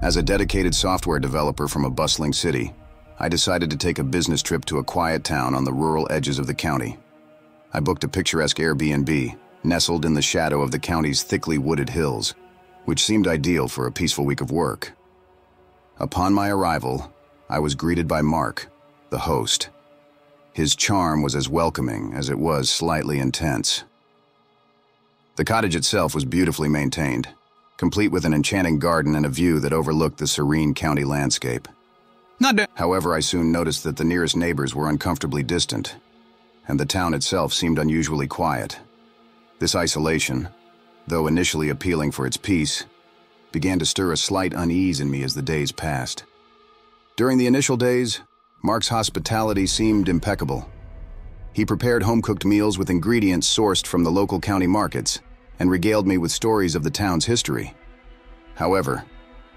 As a dedicated software developer from a bustling city, I decided to take a business trip to a quiet town on the rural edges of the county. I booked a picturesque Airbnb, nestled in the shadow of the county's thickly wooded hills, which seemed ideal for a peaceful week of work. Upon my arrival, I was greeted by Mark, the host. His charm was as welcoming as it was slightly intense. The cottage itself was beautifully maintained, complete with an enchanting garden and a view that overlooked the serene county landscape. However, I soon noticed that the nearest neighbors were uncomfortably distant, and the town itself seemed unusually quiet. This isolation, though initially appealing for its peace, began to stir a slight unease in me as the days passed. During the initial days, Mark's hospitality seemed impeccable. He prepared home-cooked meals with ingredients sourced from the local county markets and regaled me with stories of the town's history. However,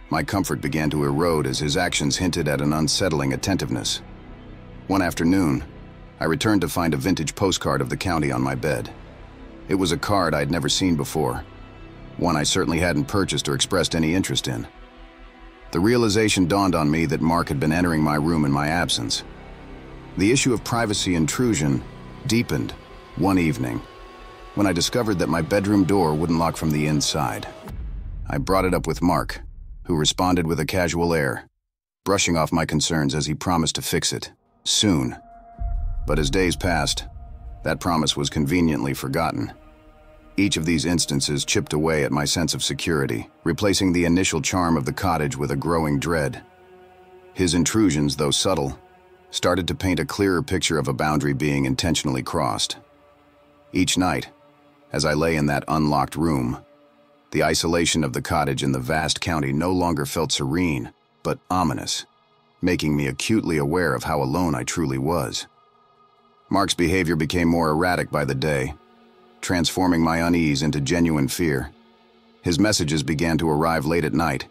my comfort began to erode as his actions hinted at an unsettling attentiveness. One afternoon, I returned to find a vintage postcard of the county on my bed. It was a card I'd never seen before, one I certainly hadn't purchased or expressed any interest in. The realization dawned on me that Mark had been entering my room in my absence. The issue of privacy intrusion deepened one evening when I discovered that my bedroom door wouldn't lock from the inside. I brought it up with Mark, who responded with a casual air, brushing off my concerns as he promised to fix it, soon. But as days passed, that promise was conveniently forgotten. Each of these instances chipped away at my sense of security, replacing the initial charm of the cottage with a growing dread. His intrusions, though subtle, started to paint a clearer picture of a boundary being intentionally crossed. Each night, as I lay in that unlocked room, the isolation of the cottage in the vast county no longer felt serene, but ominous, making me acutely aware of how alone I truly was. Mark's behavior became more erratic by the day, transforming my unease into genuine fear. His messages began to arrive late at night,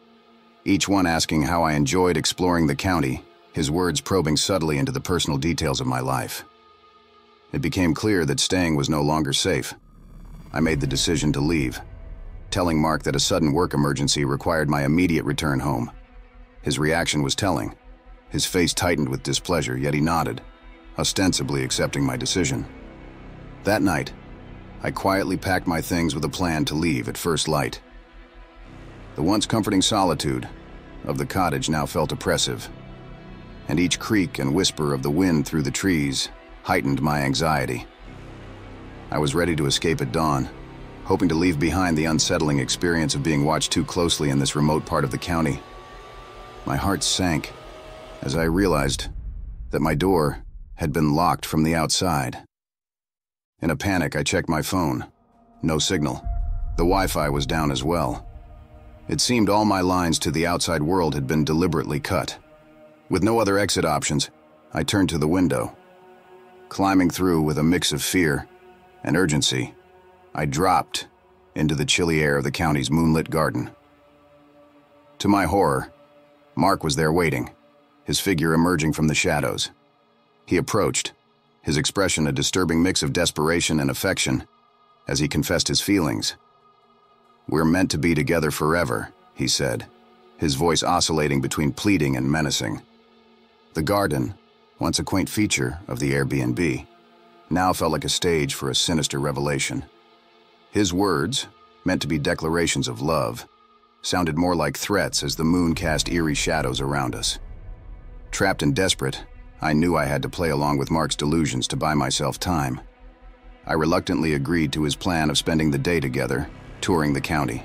each one asking how I enjoyed exploring the county, his words probing subtly into the personal details of my life. It became clear that staying was no longer safe. I made the decision to leave, telling Mark that a sudden work emergency required my immediate return home. His reaction was telling. His face tightened with displeasure, yet he nodded, ostensibly accepting my decision. That night, I quietly packed my things with a plan to leave at first light. The once comforting solitude of the cottage now felt oppressive, and each creak and whisper of the wind through the trees heightened my anxiety. I was ready to escape at dawn, hoping to leave behind the unsettling experience of being watched too closely in this remote part of the county. My heart sank as I realized that my door had been locked from the outside. In a panic, I checked my phone. No signal. The Wi-Fi was down as well. It seemed all my lines to the outside world had been deliberately cut. With no other exit options, I turned to the window. Climbing through with a mix of fear and urgency, I dropped into the chilly air of the county's moonlit garden. To my horror, Mark was there waiting, his figure emerging from the shadows. He approached, his expression a disturbing mix of desperation and affection, as he confessed his feelings. We're meant to be together forever, he said, his voice oscillating between pleading and menacing. The garden, once a quaint feature of the Airbnb, now felt like a stage for a sinister revelation. His words, meant to be declarations of love, sounded more like threats as the moon cast eerie shadows around us. Trapped and desperate, I knew I had to play along with Mark's delusions to buy myself time. I reluctantly agreed to his plan of spending the day together, touring the county.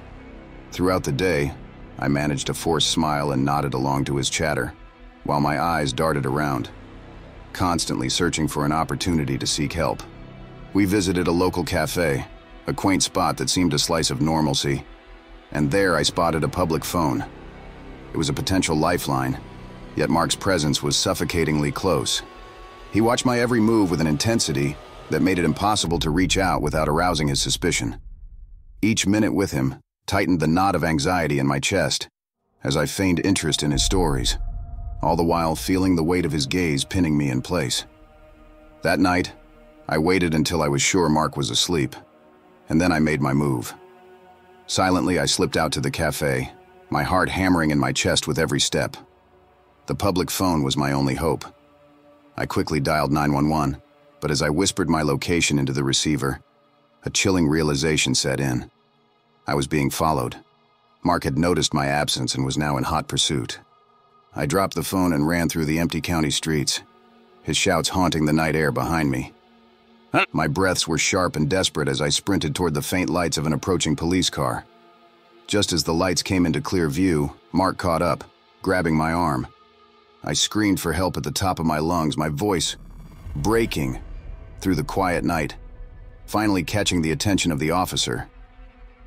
Throughout the day, I managed a forced smile and nodded along to his chatter, while my eyes darted around, constantly searching for an opportunity to seek help. We visited a local cafe, a quaint spot that seemed a slice of normalcy, and there I spotted a public phone. It was a potential lifeline, yet Mark's presence was suffocatingly close. He watched my every move with an intensity that made it impossible to reach out without arousing his suspicion. Each minute with him tightened the knot of anxiety in my chest as I feigned interest in his stories, all the while feeling the weight of his gaze pinning me in place. That night, I waited until I was sure Mark was asleep, and then I made my move. Silently, I slipped out to the cafe, my heart hammering in my chest with every step. The public phone was my only hope. I quickly dialed 911, but as I whispered my location into the receiver, a chilling realization set in. I was being followed. Mark had noticed my absence and was now in hot pursuit. I dropped the phone and ran through the empty county streets, his shouts haunting the night air behind me. My breaths were sharp and desperate as I sprinted toward the faint lights of an approaching police car. Just as the lights came into clear view, Mark caught up, grabbing my arm. I screamed for help at the top of my lungs, my voice breaking through the quiet night, finally catching the attention of the officer.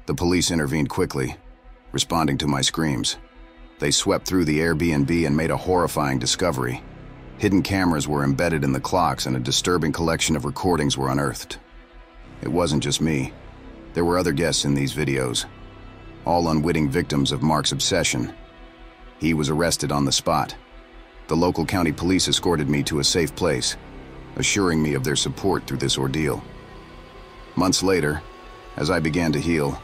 The police intervened quickly, responding to my screams. They swept through the Airbnb and made a horrifying discovery. Hidden cameras were embedded in the clocks and a disturbing collection of recordings were unearthed. It wasn't just me. There were other guests in these videos, all unwitting victims of Mark's obsession. He was arrested on the spot. The local county police escorted me to a safe place, assuring me of their support through this ordeal. Months later, as I began to heal,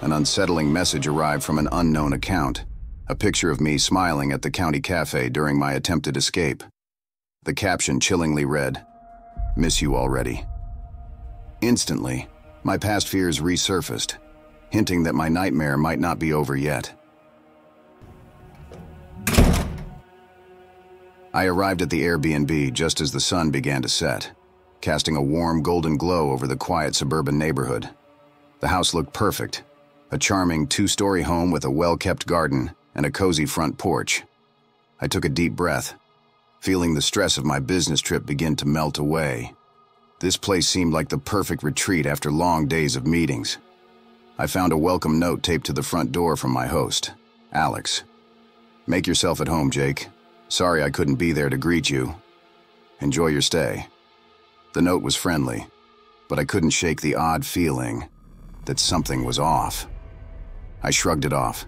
an unsettling message arrived from an unknown account, a picture of me smiling at the county cafe during my attempted escape. The caption chillingly read, Miss you already. Instantly, my past fears resurfaced, hinting that my nightmare might not be over yet. I arrived at the Airbnb just as the sun began to set, casting a warm golden glow over the quiet suburban neighborhood. The house looked perfect, a charming two-story home with a well-kept garden and a cozy front porch. I took a deep breath, feeling the stress of my business trip begin to melt away. This place seemed like the perfect retreat after long days of meetings. I found a welcome note taped to the front door from my host, Alex. Make yourself at home, Jake. Sorry I couldn't be there to greet you. Enjoy your stay. The note was friendly, but I couldn't shake the odd feeling that something was off. I shrugged it off,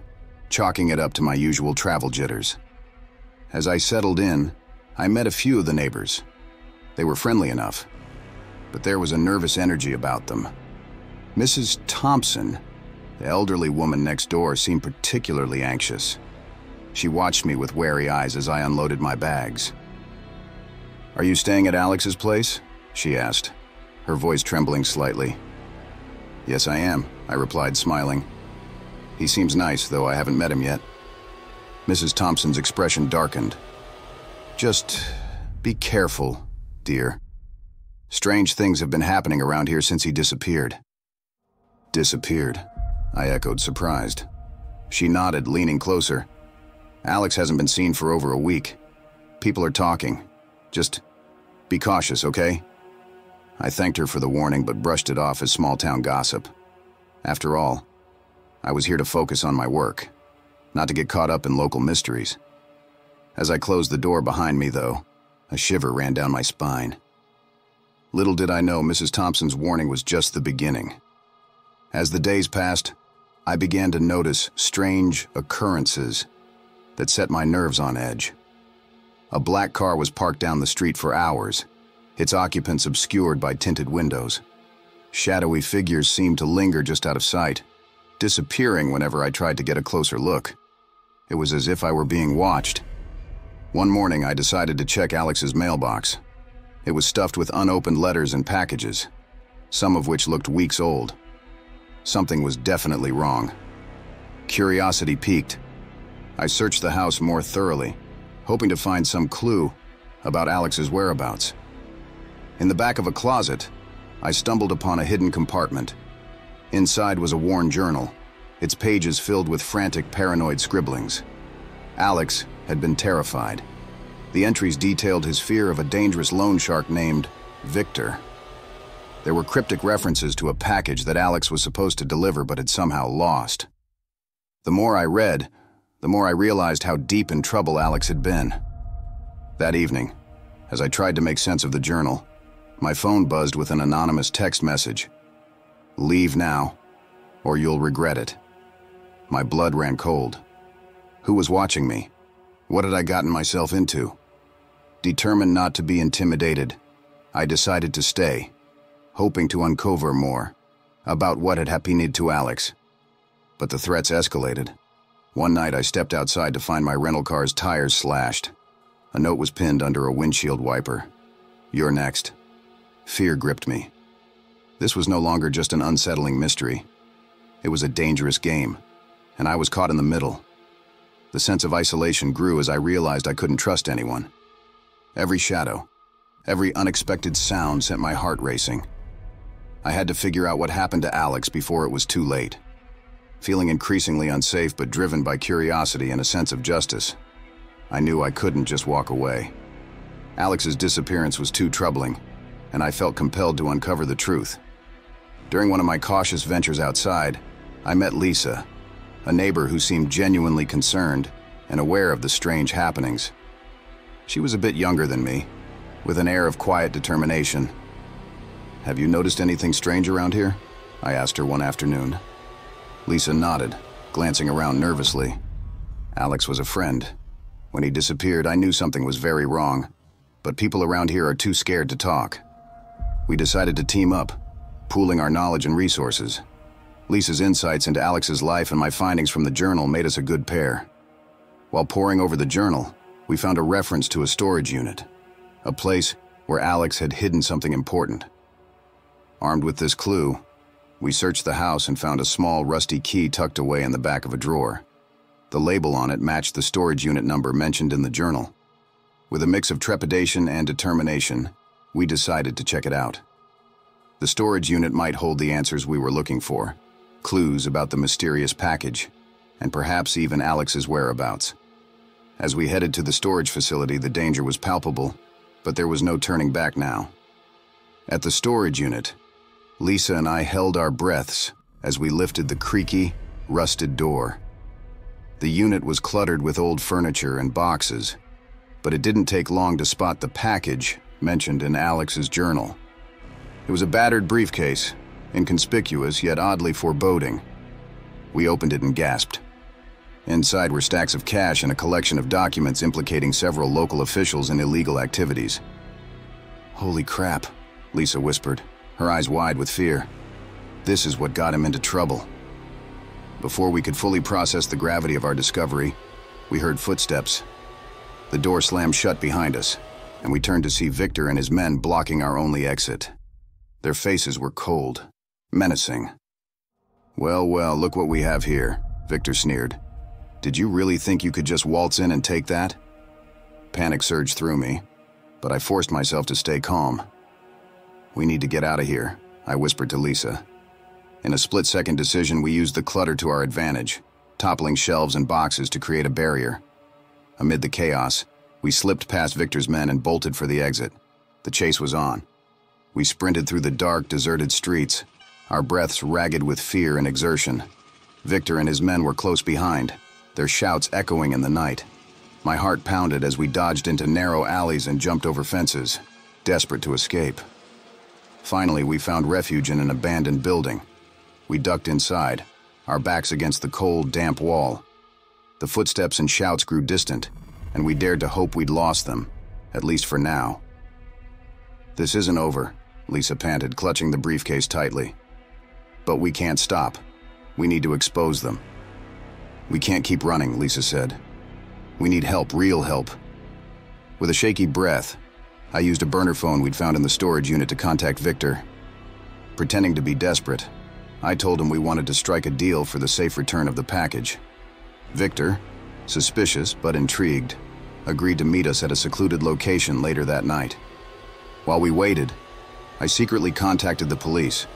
chalking it up to my usual travel jitters. As I settled in, I met a few of the neighbors. They were friendly enough, but there was a nervous energy about them. Mrs. Thompson, the elderly woman next door, seemed particularly anxious. She watched me with wary eyes as I unloaded my bags. Are you staying at Alex's place? She asked, her voice trembling slightly. Yes, I am, I replied, smiling. He seems nice, though I haven't met him yet. Mrs. Thompson's expression darkened. Just be careful, dear. Strange things have been happening around here since he disappeared. Disappeared, I echoed, surprised. She nodded, leaning closer. Alex hasn't been seen for over a week. People are talking. Just be cautious, okay? I thanked her for the warning but brushed it off as small-town gossip. After all, I was here to focus on my work, not to get caught up in local mysteries. As I closed the door behind me, though, a shiver ran down my spine. Little did I know Mrs. Thompson's warning was just the beginning. As the days passed, I began to notice strange occurrences that set my nerves on edge. A black car was parked down the street for hours, its occupants obscured by tinted windows. Shadowy figures seemed to linger just out of sight, disappearing whenever I tried to get a closer look. It was as if I were being watched. One morning, I decided to check Alex's mailbox. It was stuffed with unopened letters and packages, some of which looked weeks old. Something was definitely wrong. Curiosity piqued. I searched the house more thoroughly, hoping to find some clue about Alex's whereabouts. In the back of a closet, I stumbled upon a hidden compartment. Inside was a worn journal, its pages filled with frantic paranoid scribblings. Alex had been terrified. The entries detailed his fear of a dangerous loan shark named Victor. There were cryptic references to a package that Alex was supposed to deliver but had somehow lost. The more I read, the more I realized how deep in trouble Alex had been. That evening, as I tried to make sense of the journal, my phone buzzed with an anonymous text message. Leave now, or you'll regret it. My blood ran cold. Who was watching me? What had I gotten myself into? Determined not to be intimidated, I decided to stay, hoping to uncover more about what had happened to Alex. But the threats escalated. One night I stepped outside to find my rental car's tires slashed. A note was pinned under a windshield wiper. You're next. Fear gripped me. This was no longer just an unsettling mystery. It was a dangerous game, and I was caught in the middle. The sense of isolation grew as I realized I couldn't trust anyone. Every shadow, every unexpected sound sent my heart racing. I had to figure out what happened to Alex before it was too late. Feeling increasingly unsafe but driven by curiosity and a sense of justice, I knew I couldn't just walk away. Alex's disappearance was too troubling, and I felt compelled to uncover the truth. During one of my cautious ventures outside, I met Lisa, a neighbor who seemed genuinely concerned and aware of the strange happenings. She was a bit younger than me, with an air of quiet determination. Have you noticed anything strange around here? I asked her one afternoon. Lisa nodded, glancing around nervously. Alex was a friend. When he disappeared, I knew something was very wrong, but people around here are too scared to talk. We decided to team up, pooling our knowledge and resources. Lisa's insights into Alex's life and my findings from the journal made us a good pair. While poring over the journal, we found a reference to a storage unit, a place where Alex had hidden something important. Armed with this clue, we searched the house and found a small, rusty key tucked away in the back of a drawer. The label on it matched the storage unit number mentioned in the journal. With a mix of trepidation and determination, we decided to check it out. The storage unit might hold the answers we were looking for, clues about the mysterious package, and perhaps even Alex's whereabouts. As we headed to the storage facility, the danger was palpable, but there was no turning back now. At the storage unit, Lisa and I held our breaths as we lifted the creaky, rusted door. The unit was cluttered with old furniture and boxes, but it didn't take long to spot the package mentioned in Alex's journal. It was a battered briefcase, inconspicuous yet oddly foreboding. We opened it and gasped. Inside were stacks of cash and a collection of documents implicating several local officials in illegal activities. Holy crap, Lisa whispered, her eyes wide with fear. This is what got him into trouble. Before we could fully process the gravity of our discovery, we heard footsteps. The door slammed shut behind us, and we turned to see Victor and his men blocking our only exit. Their faces were cold, menacing. Well, well, look what we have here, Victor sneered. Did you really think you could just waltz in and take that? Panic surged through me, but I forced myself to stay calm. We need to get out of here, I whispered to Lisa. In a split-second decision, we used the clutter to our advantage, toppling shelves and boxes to create a barrier. Amid the chaos, we slipped past Victor's men and bolted for the exit. The chase was on. We sprinted through the dark, deserted streets, our breaths ragged with fear and exertion. Victor and his men were close behind, their shouts echoing in the night. My heart pounded as we dodged into narrow alleys and jumped over fences, desperate to escape. Finally, we found refuge in an abandoned building. We ducked inside, our backs against the cold, damp wall. The footsteps and shouts grew distant, and we dared to hope we'd lost them, at least for now. This isn't over, Lisa panted, clutching the briefcase tightly. But we can't stop. We need to expose them. We can't keep running, Lisa said. We need help, real help. With a shaky breath, I used a burner phone we'd found in the storage unit to contact Victor. Pretending to be desperate, I told him we wanted to strike a deal for the safe return of the package. Victor, suspicious but intrigued, agreed to meet us at a secluded location later that night. While we waited, I secretly contacted the police,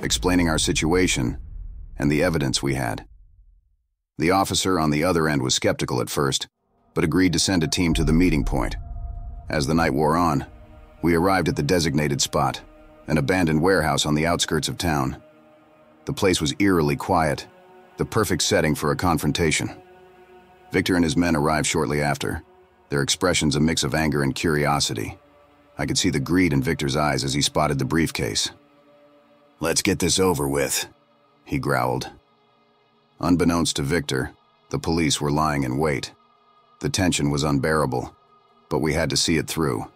explaining our situation and the evidence we had. The officer on the other end was skeptical at first, but agreed to send a team to the meeting point. As the night wore on, we arrived at the designated spot, an abandoned warehouse on the outskirts of town. The place was eerily quiet, the perfect setting for a confrontation. Victor and his men arrived shortly after, their expressions a mix of anger and curiosity. I could see the greed in Victor's eyes as he spotted the briefcase. Let's get this over with, he growled. Unbeknownst to Victor, the police were lying in wait. The tension was unbearable, but we had to see it through.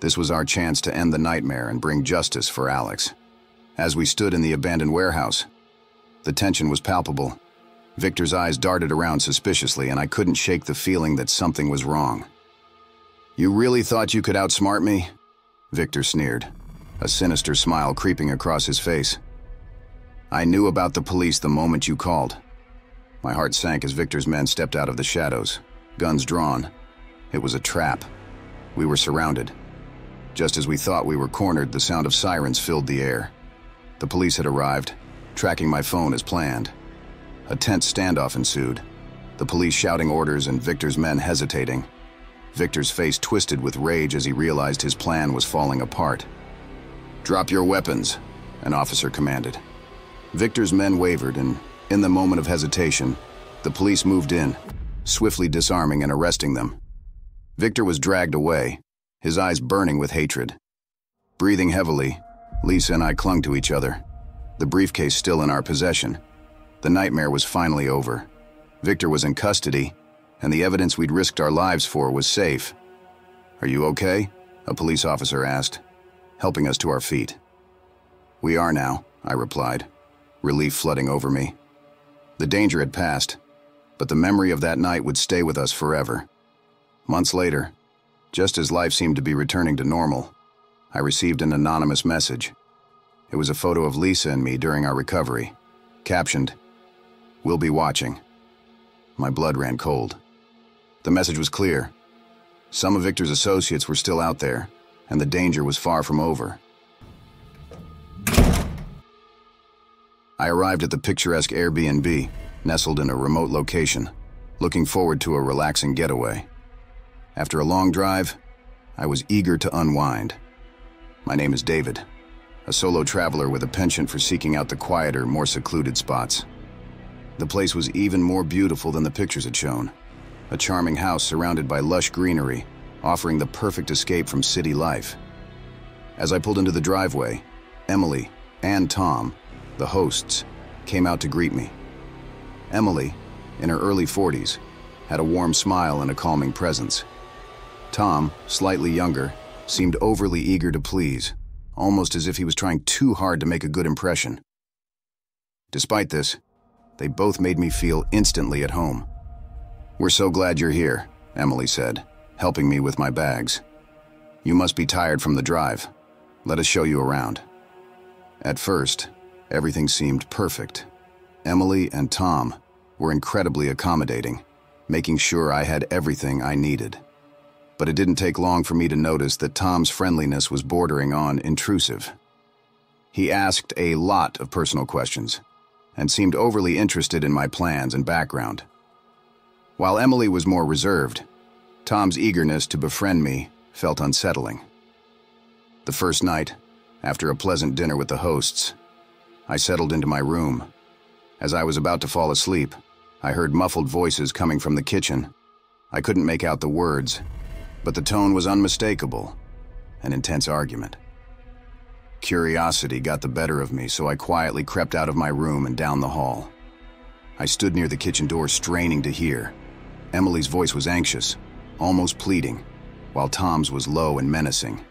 This was our chance to end the nightmare and bring justice for Alex. As we stood in the abandoned warehouse, the tension was palpable. Victor's eyes darted around suspiciously, and I couldn't shake the feeling that something was wrong. You really thought you could outsmart me? Victor sneered, a sinister smile creeping across his face. I knew about the police the moment you called. My heart sank as Victor's men stepped out of the shadows, guns drawn. It was a trap. We were surrounded. Just as we thought we were cornered, the sound of sirens filled the air. The police had arrived, tracking my phone as planned. A tense standoff ensued, the police shouting orders and Victor's men hesitating. Victor's face twisted with rage as he realized his plan was falling apart. Drop your weapons, an officer commanded. Victor's men wavered, and in the moment of hesitation, the police moved in, swiftly disarming and arresting them. Victor was dragged away, his eyes burning with hatred. Breathing heavily, Lisa and I clung to each other, the briefcase still in our possession. The nightmare was finally over. Victor was in custody, and the evidence we'd risked our lives for was safe. Are you okay? A police officer asked, helping us to our feet. We are now, I replied, relief flooding over me. The danger had passed, but the memory of that night would stay with us forever. Months later, just as life seemed to be returning to normal, I received an anonymous message. It was a photo of Lisa and me during our recovery, captioned, We'll be watching. My blood ran cold. The message was clear. Some of Victor's associates were still out there, and the danger was far from over. I arrived at the picturesque Airbnb, nestled in a remote location, looking forward to a relaxing getaway. After a long drive, I was eager to unwind. My name is David, a solo traveler with a penchant for seeking out the quieter, more secluded spots. The place was even more beautiful than the pictures had shown. A charming house surrounded by lush greenery, offering the perfect escape from city life. As I pulled into the driveway, Emily and Tom the hosts, came out to greet me. Emily, in her early 40s, had a warm smile and a calming presence. Tom, slightly younger, seemed overly eager to please, almost as if he was trying too hard to make a good impression. Despite this, they both made me feel instantly at home. We're so glad you're here, Emily said, helping me with my bags. You must be tired from the drive. Let us show you around. At first, Everything seemed perfect. Emily and Tom were incredibly accommodating, making sure I had everything I needed. But it didn't take long for me to notice that Tom's friendliness was bordering on intrusive. He asked a lot of personal questions and seemed overly interested in my plans and background. While Emily was more reserved, Tom's eagerness to befriend me felt unsettling. The first night, after a pleasant dinner with the hosts, I settled into my room. As I was about to fall asleep, I heard muffled voices coming from the kitchen. I couldn't make out the words, but the tone was unmistakable an intense argument. Curiosity got the better of me, so I quietly crept out of my room and down the hall. I stood near the kitchen door, straining to hear. Emily's voice was anxious, almost pleading, while Tom's was low and menacing.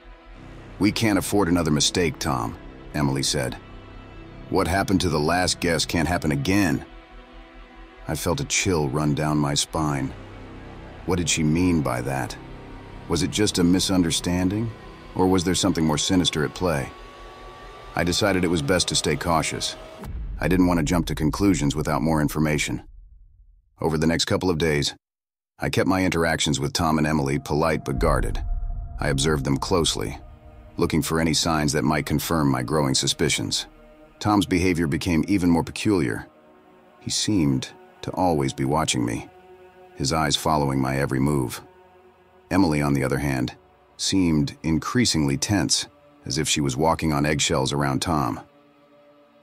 We can't afford another mistake, Tom, Emily said. What happened to the last guest can't happen again. I felt a chill run down my spine. What did she mean by that? Was it just a misunderstanding? Or was there something more sinister at play? I decided it was best to stay cautious. I didn't want to jump to conclusions without more information. Over the next couple of days, I kept my interactions with Tom and Emily polite but guarded. I observed them closely, looking for any signs that might confirm my growing suspicions. Tom's behavior became even more peculiar. He seemed to always be watching me, his eyes following my every move. Emily, on the other hand, seemed increasingly tense, as if she was walking on eggshells around Tom.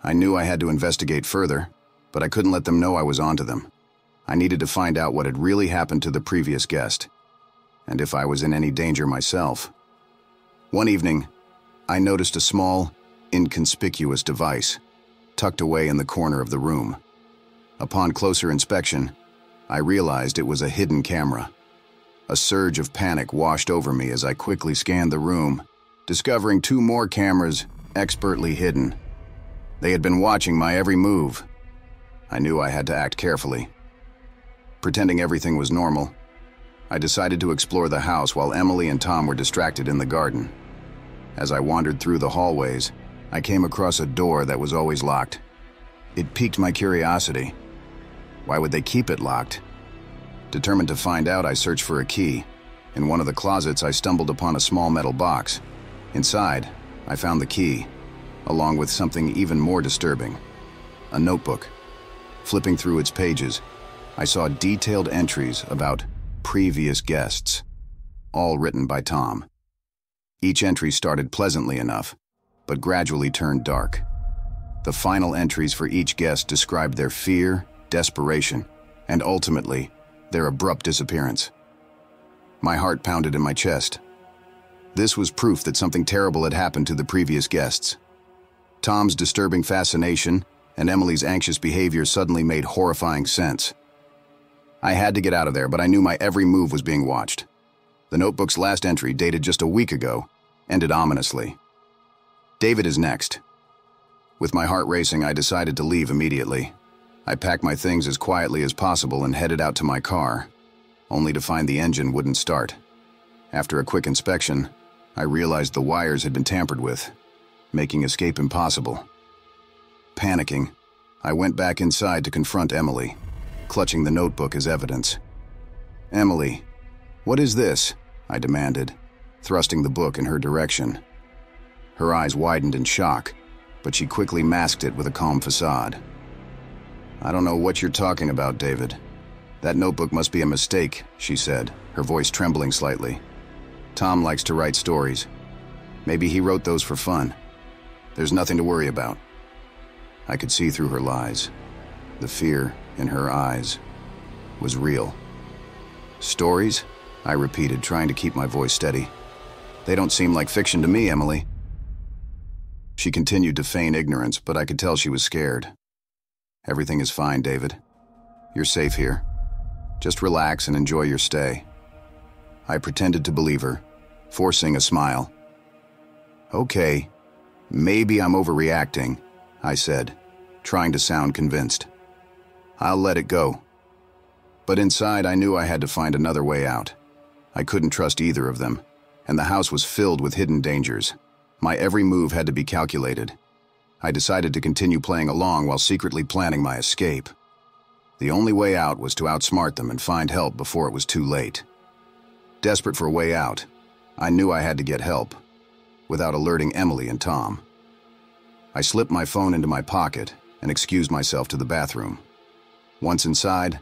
I knew I had to investigate further, but I couldn't let them know I was onto them. I needed to find out what had really happened to the previous guest, and if I was in any danger myself. One evening, I noticed a small, inconspicuous device, tucked away in the corner of the room. Upon closer inspection, I realized it was a hidden camera. A surge of panic washed over me as I quickly scanned the room, discovering two more cameras expertly hidden. They had been watching my every move. I knew I had to act carefully. Pretending everything was normal, I decided to explore the house while Emily and Tom were distracted in the garden. As I wandered through the hallways, I came across a door that was always locked. It piqued my curiosity. Why would they keep it locked? Determined to find out, I searched for a key. In one of the closets, I stumbled upon a small metal box. Inside, I found the key, along with something even more disturbing a notebook. Flipping through its pages, I saw detailed entries about previous guests, all written by Tom. Each entry started pleasantly enough, but gradually turned dark. The final entries for each guest described their fear, desperation, and ultimately, their abrupt disappearance. My heart pounded in my chest. This was proof that something terrible had happened to the previous guests. Tom's disturbing fascination and Emily's anxious behavior suddenly made horrifying sense. I had to get out of there, but I knew my every move was being watched. The notebook's last entry, dated just a week ago, ended ominously. David is next. With my heart racing, I decided to leave immediately. I packed my things as quietly as possible and headed out to my car, only to find the engine wouldn't start. After a quick inspection, I realized the wires had been tampered with, making escape impossible. Panicking, I went back inside to confront Emily, clutching the notebook as evidence. Emily, what is this? I demanded, thrusting the book in her direction. Her eyes widened in shock, but she quickly masked it with a calm facade. I don't know what you're talking about, David. That notebook must be a mistake, she said, her voice trembling slightly. Tom likes to write stories. Maybe he wrote those for fun. There's nothing to worry about. I could see through her lies. The fear in her eyes was real. Stories? I repeated, trying to keep my voice steady. They don't seem like fiction to me, Emily. She continued to feign ignorance, but I could tell she was scared. Everything is fine, David. You're safe here. Just relax and enjoy your stay. I pretended to believe her, forcing a smile. Okay, maybe I'm overreacting, I said, trying to sound convinced. I'll let it go. But inside, I knew I had to find another way out. I couldn't trust either of them, and the house was filled with hidden dangers. My every move had to be calculated. I decided to continue playing along while secretly planning my escape. The only way out was to outsmart them and find help before it was too late. Desperate for a way out, I knew I had to get help, without alerting Emily and Tom. I slipped my phone into my pocket and excused myself to the bathroom. Once inside,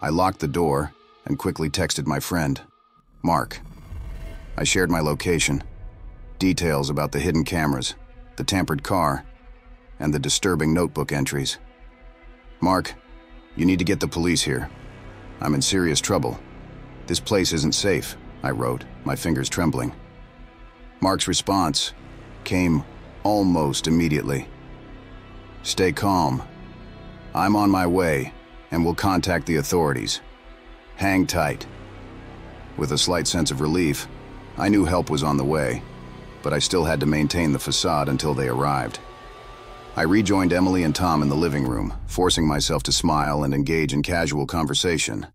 I locked the door and quickly texted my friend, Mark. I shared my location, details about the hidden cameras, the tampered car, and the disturbing notebook entries. Mark, you need to get the police here. I'm in serious trouble. This place isn't safe, I wrote, my fingers trembling. Mark's response came almost immediately. Stay calm. I'm on my way and we'll contact the authorities. Hang tight. With a slight sense of relief, I knew help was on the way, but I still had to maintain the facade until they arrived. I rejoined Emily and Tom in the living room, forcing myself to smile and engage in casual conversation.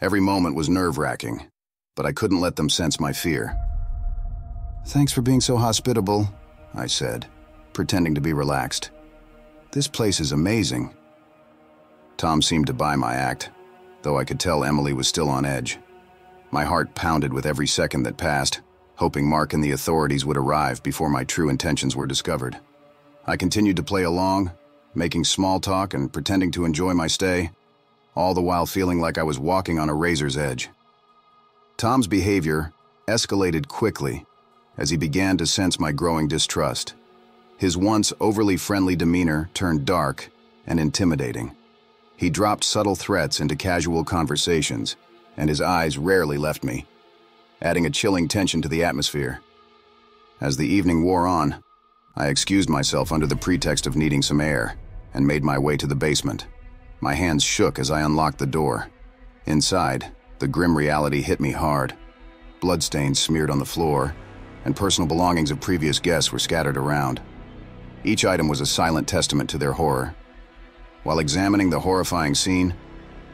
Every moment was nerve-wracking, but I couldn't let them sense my fear. Thanks for being so hospitable, I said, pretending to be relaxed. This place is amazing. Tom seemed to buy my act, though I could tell Emily was still on edge. My heart pounded with every second that passed, hoping Mark and the authorities would arrive before my true intentions were discovered. I continued to play along, making small talk and pretending to enjoy my stay, all the while feeling like I was walking on a razor's edge. Tom's behavior escalated quickly as he began to sense my growing distrust. His once overly friendly demeanor turned dark and intimidating. He dropped subtle threats into casual conversations, and his eyes rarely left me, adding a chilling tension to the atmosphere. As the evening wore on, I excused myself under the pretext of needing some air and made my way to the basement. My hands shook as I unlocked the door. Inside, the grim reality hit me hard. Bloodstains smeared on the floor, and personal belongings of previous guests were scattered around. Each item was a silent testament to their horror. While examining the horrifying scene,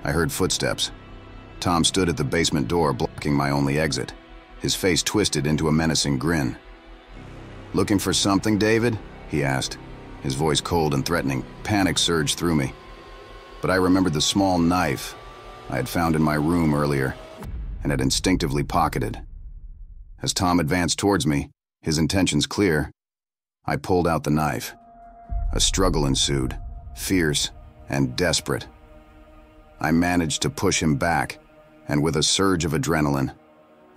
I heard footsteps. Tom stood at the basement door, blocking my only exit, his face twisted into a menacing grin. Looking for something, David? he asked, his voice cold and threatening. Panic surged through me. But I remembered the small knife I had found in my room earlier and had instinctively pocketed. As Tom advanced towards me, his intentions clear, I pulled out the knife. A struggle ensued, fierce and desperate. I managed to push him back, and with a surge of adrenaline,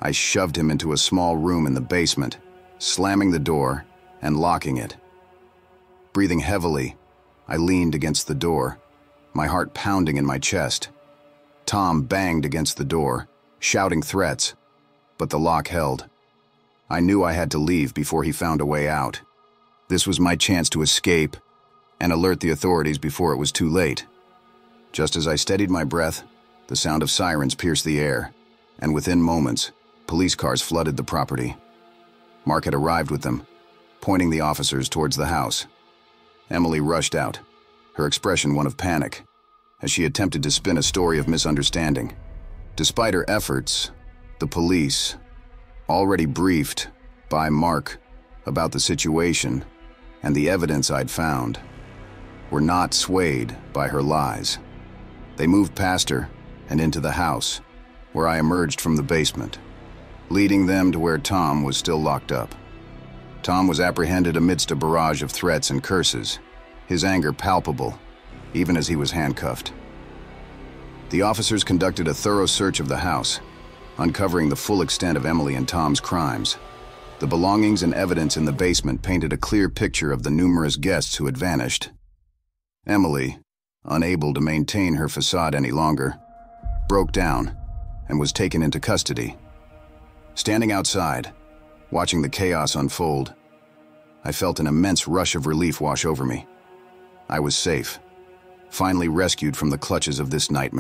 I shoved him into a small room in the basement, slamming the door and locking it. Breathing heavily, I leaned against the door, my heart pounding in my chest. Tom banged against the door, shouting threats, but the lock held. I knew I had to leave before he found a way out. This was my chance to escape and alert the authorities before it was too late. Just as I steadied my breath, the sound of sirens pierced the air, and within moments, police cars flooded the property. Mark had arrived with them, pointing the officers towards the house. Emily rushed out, her expression one of panic, as she attempted to spin a story of misunderstanding. Despite her efforts, the police, already briefed by Mark about the situation and the evidence I'd found, were not swayed by her lies. They moved past her and into the house, where I emerged from the basement, leading them to where Tom was still locked up. Tom was apprehended amidst a barrage of threats and curses, his anger palpable, even as he was handcuffed. The officers conducted a thorough search of the house, uncovering the full extent of Emily and Tom's crimes. The belongings and evidence in the basement painted a clear picture of the numerous guests who had vanished. Emily, unable to maintain her facade any longer, broke down and was taken into custody. Standing outside, watching the chaos unfold, I felt an immense rush of relief wash over me. I was safe, finally rescued from the clutches of this nightmare.